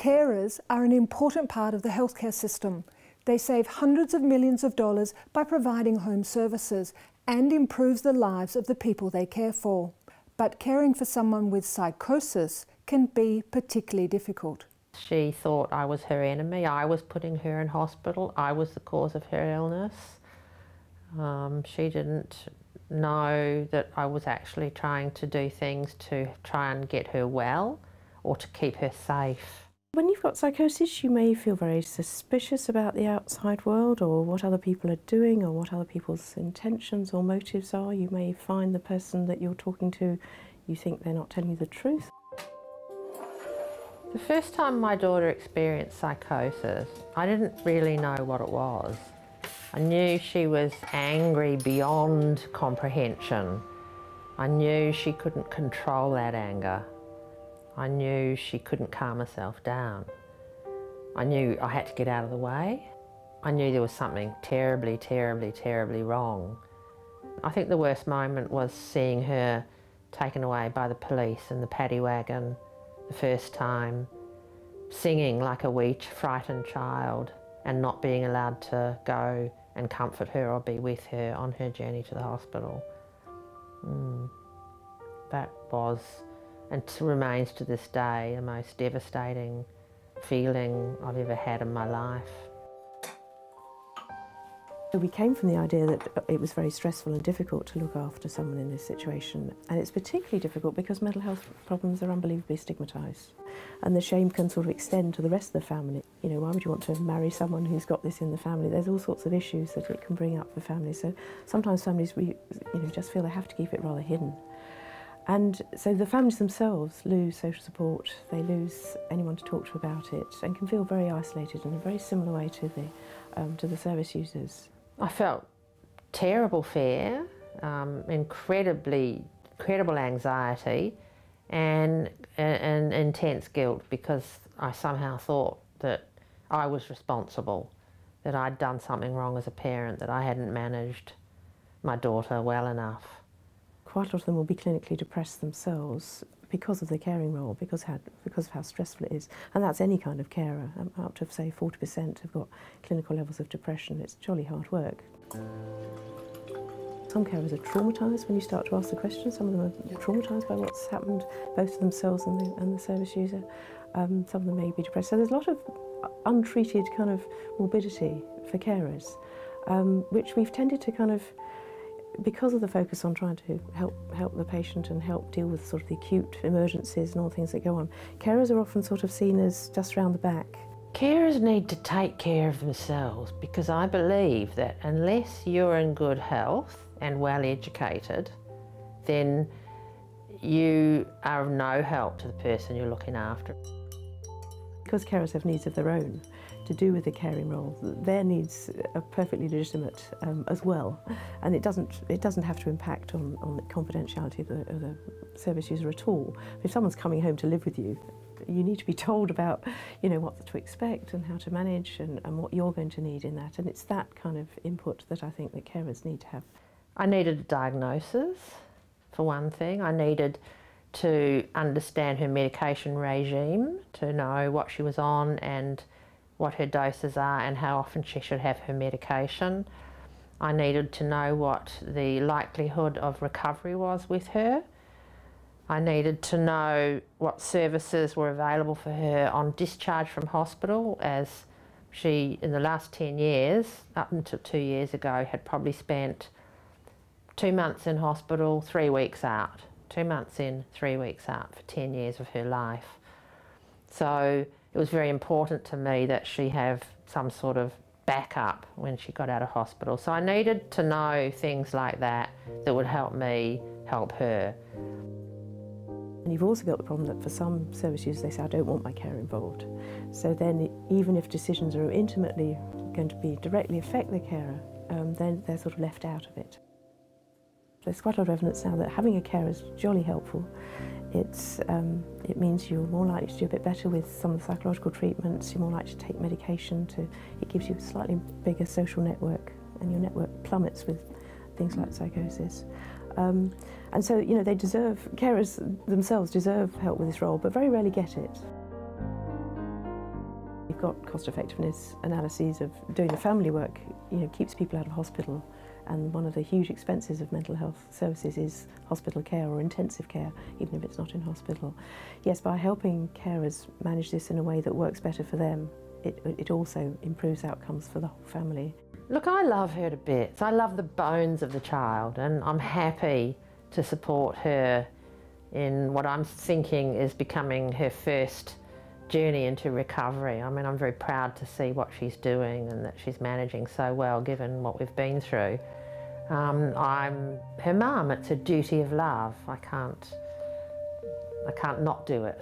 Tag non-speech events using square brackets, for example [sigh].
Carers are an important part of the healthcare system. They save hundreds of millions of dollars by providing home services and improves the lives of the people they care for. But caring for someone with psychosis can be particularly difficult. She thought I was her enemy. I was putting her in hospital. I was the cause of her illness. Um, she didn't know that I was actually trying to do things to try and get her well or to keep her safe. When you've got psychosis, you may feel very suspicious about the outside world or what other people are doing or what other people's intentions or motives are. You may find the person that you're talking to, you think they're not telling you the truth. The first time my daughter experienced psychosis, I didn't really know what it was. I knew she was angry beyond comprehension. I knew she couldn't control that anger. I knew she couldn't calm herself down. I knew I had to get out of the way. I knew there was something terribly, terribly, terribly wrong. I think the worst moment was seeing her taken away by the police in the paddy wagon the first time, singing like a wee frightened child and not being allowed to go and comfort her or be with her on her journey to the hospital. Mm. That was, and remains to this day, the most devastating feeling I've ever had in my life. We came from the idea that it was very stressful and difficult to look after someone in this situation. And it's particularly difficult because mental health problems are unbelievably stigmatised. And the shame can sort of extend to the rest of the family. You know, why would you want to marry someone who's got this in the family? There's all sorts of issues that it can bring up for families. So sometimes families, we, you know, just feel they have to keep it rather hidden. And so the families themselves lose social support, they lose anyone to talk to about it, and can feel very isolated in a very similar way to the, um, to the service users. I felt terrible fear, um, incredibly, incredible anxiety, and, and, and intense guilt because I somehow thought that I was responsible, that I'd done something wrong as a parent, that I hadn't managed my daughter well enough. Quite a lot of them will be clinically depressed themselves because of the caring role, because, how, because of how stressful it is. And that's any kind of carer. Um, up to, say, 40% have got clinical levels of depression. It's jolly hard work. Some carers are traumatised when you start to ask the question. Some of them are traumatised by what's happened, both to themselves and the, and the service user. Um, some of them may be depressed. So there's a lot of untreated kind of morbidity for carers, um, which we've tended to kind of because of the focus on trying to help help the patient and help deal with sort of the acute emergencies and all the things that go on, carers are often sort of seen as just round the back. Carers need to take care of themselves because I believe that unless you're in good health and well educated, then you are of no help to the person you're looking after. Because carers have needs of their own, to do with the caring role. Their needs are perfectly legitimate um, as well, and it doesn't it doesn't have to impact on, on the confidentiality of the, of the service user at all. If someone's coming home to live with you, you need to be [laughs] told about you know what to expect and how to manage and, and what you're going to need in that, and it's that kind of input that I think that carers need to have. I needed a diagnosis, for one thing. I needed to understand her medication regime, to know what she was on and what her doses are and how often she should have her medication. I needed to know what the likelihood of recovery was with her. I needed to know what services were available for her on discharge from hospital as she, in the last 10 years, up until two years ago, had probably spent two months in hospital, three weeks out. Two months in, three weeks out for 10 years of her life. So it was very important to me that she have some sort of backup when she got out of hospital. So I needed to know things like that that would help me help her. And you've also got the problem that for some service users they say, I don't want my care involved. So then even if decisions are intimately going to be directly affect the carer, um, then they're sort of left out of it. There's quite a lot of evidence now that having a carer is jolly helpful. It's, um, it means you're more likely to do a bit better with some of the psychological treatments, you're more likely to take medication, to, it gives you a slightly bigger social network and your network plummets with things like psychosis. Um, and so, you know, they deserve, carers themselves deserve help with this role, but very rarely get it. You've got cost effectiveness analyses of doing the family work, you know, keeps people out of hospital. And one of the huge expenses of mental health services is hospital care or intensive care, even if it's not in hospital. Yes, by helping carers manage this in a way that works better for them, it, it also improves outcomes for the whole family. Look, I love her to bits. I love the bones of the child, and I'm happy to support her in what I'm thinking is becoming her first journey into recovery. I mean, I'm very proud to see what she's doing and that she's managing so well given what we've been through. Um, I'm her mum, it's a duty of love. I can't, I can't not do it.